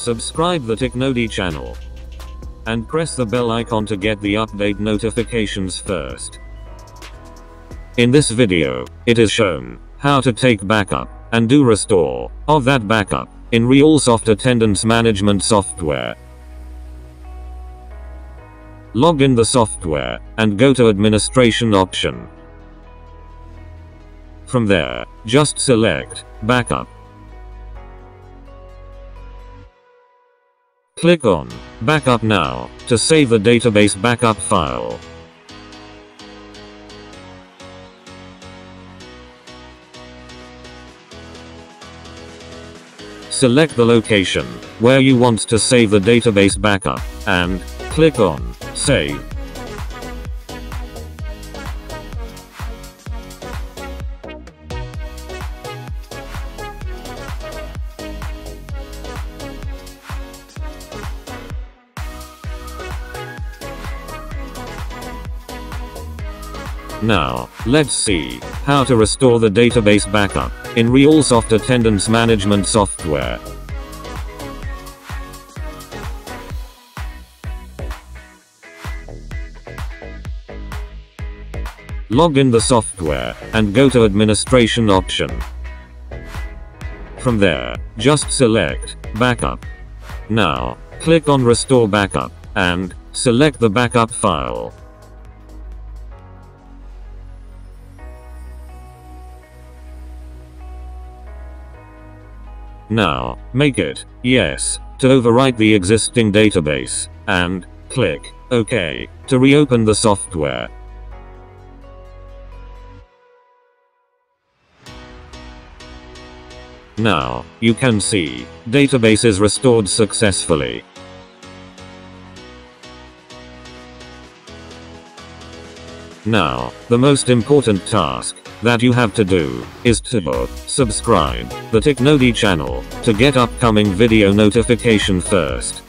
Subscribe the Technodi channel. And press the bell icon to get the update notifications first. In this video, it is shown how to take backup and do restore of that backup in RealSoft attendance management software. Log in the software and go to administration option. From there, just select backup. Click on backup now to save the database backup file. Select the location where you want to save the database backup and click on Save. Now, let's see how to restore the database backup in RealSoft attendance management software. Log in the software and go to administration option. From there, just select backup. Now, click on restore backup and select the backup file. Now, make it, yes, to overwrite the existing database, and, click, OK, to reopen the software. Now, you can see, database is restored successfully. Now, the most important task that you have to do is to subscribe the Technodi channel to get upcoming video notification first.